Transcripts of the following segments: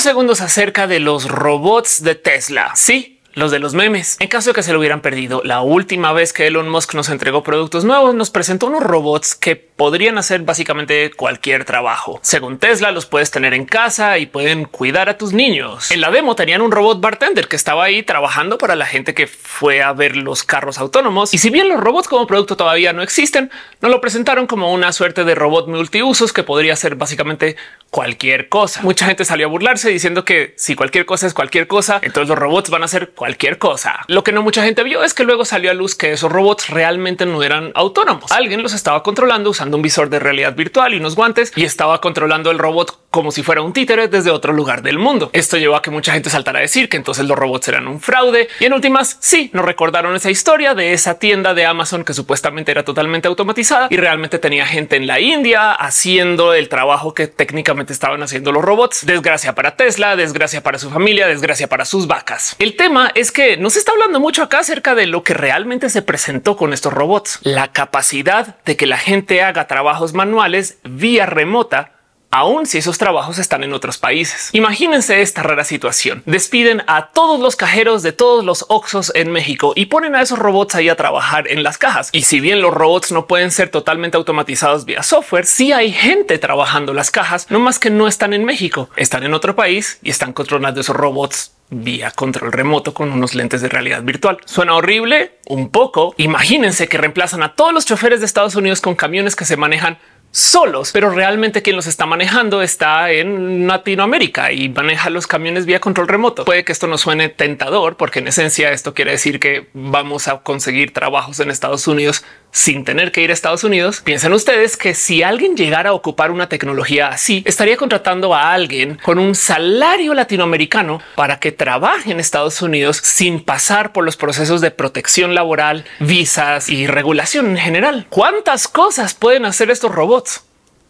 Segundos acerca de los robots de Tesla. Sí, los de los memes. En caso de que se lo hubieran perdido, la última vez que Elon Musk nos entregó productos nuevos, nos presentó unos robots que podrían hacer básicamente cualquier trabajo. Según Tesla, los puedes tener en casa y pueden cuidar a tus niños. En la demo tenían un robot bartender que estaba ahí trabajando para la gente que fue a ver los carros autónomos. Y si bien los robots como producto todavía no existen, nos lo presentaron como una suerte de robot multiusos que podría ser básicamente cualquier cosa. Mucha gente salió a burlarse diciendo que si cualquier cosa es cualquier cosa, entonces los robots van a ser cualquier cosa. Lo que no mucha gente vio es que luego salió a luz que esos robots realmente no eran autónomos. Alguien los estaba controlando usando un visor de realidad virtual y unos guantes y estaba controlando el robot como si fuera un títere desde otro lugar del mundo. Esto llevó a que mucha gente saltara a decir que entonces los robots eran un fraude y en últimas sí nos recordaron esa historia de esa tienda de Amazon que supuestamente era totalmente automatizada y realmente tenía gente en la India haciendo el trabajo que técnicamente estaban haciendo los robots. Desgracia para Tesla, desgracia para su familia, desgracia para sus vacas. El tema es que no se está hablando mucho acá acerca de lo que realmente se presentó con estos robots, la capacidad de que la gente haga trabajos manuales vía remota aun si esos trabajos están en otros países. Imagínense esta rara situación. Despiden a todos los cajeros de todos los Oxos en México y ponen a esos robots ahí a trabajar en las cajas. Y si bien los robots no pueden ser totalmente automatizados vía software, sí hay gente trabajando las cajas, no más que no están en México, están en otro país y están controlando esos robots vía control remoto con unos lentes de realidad virtual. Suena horrible un poco. Imagínense que reemplazan a todos los choferes de Estados Unidos con camiones que se manejan solos, pero realmente quien los está manejando está en Latinoamérica y maneja los camiones vía control remoto. Puede que esto no suene tentador porque en esencia esto quiere decir que vamos a conseguir trabajos en Estados Unidos sin tener que ir a Estados Unidos. Piensen ustedes que si alguien llegara a ocupar una tecnología así, estaría contratando a alguien con un salario latinoamericano para que trabaje en Estados Unidos sin pasar por los procesos de protección laboral, visas y regulación en general. ¿Cuántas cosas pueden hacer estos robots?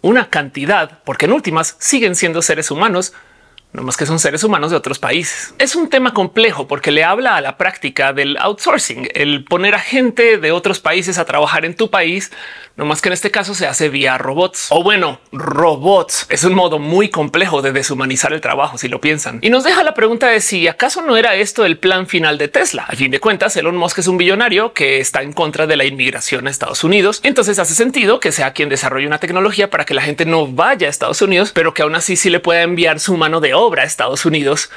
Una cantidad, porque en últimas siguen siendo seres humanos no más que son seres humanos de otros países. Es un tema complejo porque le habla a la práctica del outsourcing, el poner a gente de otros países a trabajar en tu país, no más que en este caso se hace vía robots o bueno, robots. Es un modo muy complejo de deshumanizar el trabajo si lo piensan. Y nos deja la pregunta de si acaso no era esto el plan final de Tesla. Al fin de cuentas, Elon Musk es un billonario que está en contra de la inmigración a Estados Unidos. Entonces hace sentido que sea quien desarrolle una tecnología para que la gente no vaya a Estados Unidos, pero que aún así sí le pueda enviar su mano de obra a Estados Unidos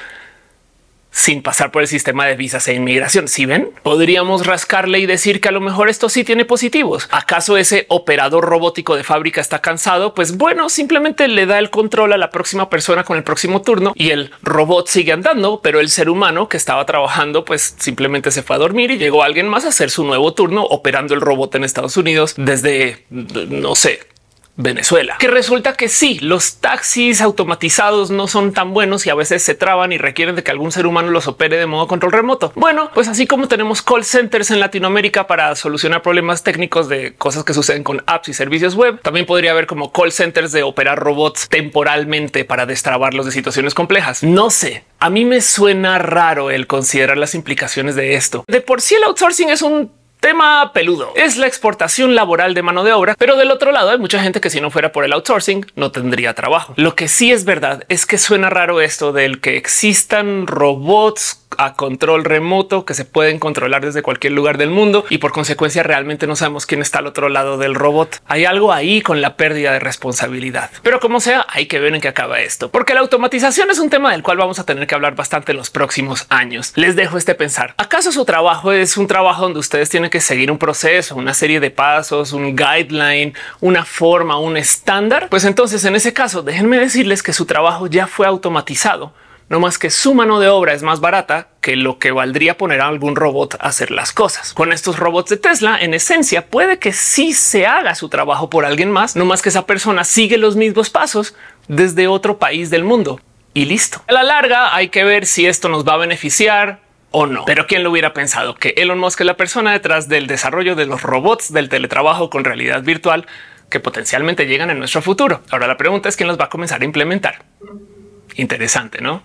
sin pasar por el sistema de visas e inmigración. Si ven, podríamos rascarle y decir que a lo mejor esto sí tiene positivos. ¿Acaso ese operador robótico de fábrica está cansado? Pues bueno, simplemente le da el control a la próxima persona con el próximo turno y el robot sigue andando, pero el ser humano que estaba trabajando pues simplemente se fue a dormir y llegó alguien más a hacer su nuevo turno operando el robot en Estados Unidos desde no sé Venezuela, que resulta que sí, los taxis automatizados no son tan buenos y a veces se traban y requieren de que algún ser humano los opere de modo control remoto. Bueno, pues así como tenemos call centers en Latinoamérica para solucionar problemas técnicos de cosas que suceden con apps y servicios web, también podría haber como call centers de operar robots temporalmente para destrabarlos de situaciones complejas. No sé, a mí me suena raro el considerar las implicaciones de esto. De por sí el outsourcing es un Tema peludo es la exportación laboral de mano de obra, pero del otro lado hay mucha gente que si no fuera por el outsourcing no tendría trabajo. Lo que sí es verdad es que suena raro esto del que existan robots a control remoto que se pueden controlar desde cualquier lugar del mundo y por consecuencia realmente no sabemos quién está al otro lado del robot. Hay algo ahí con la pérdida de responsabilidad, pero como sea, hay que ver en qué acaba esto, porque la automatización es un tema del cual vamos a tener que hablar bastante en los próximos años. Les dejo este pensar. ¿Acaso su trabajo es un trabajo donde ustedes tienen que seguir un proceso, una serie de pasos, un guideline, una forma, un estándar? Pues entonces en ese caso, déjenme decirles que su trabajo ya fue automatizado no más que su mano de obra es más barata que lo que valdría poner a algún robot a hacer las cosas. Con estos robots de Tesla, en esencia, puede que sí se haga su trabajo por alguien más, no más que esa persona sigue los mismos pasos desde otro país del mundo y listo. A la larga hay que ver si esto nos va a beneficiar o no. Pero quién lo hubiera pensado que Elon Musk es la persona detrás del desarrollo de los robots del teletrabajo con realidad virtual que potencialmente llegan en nuestro futuro. Ahora la pregunta es quién los va a comenzar a implementar. Interesante, ¿no?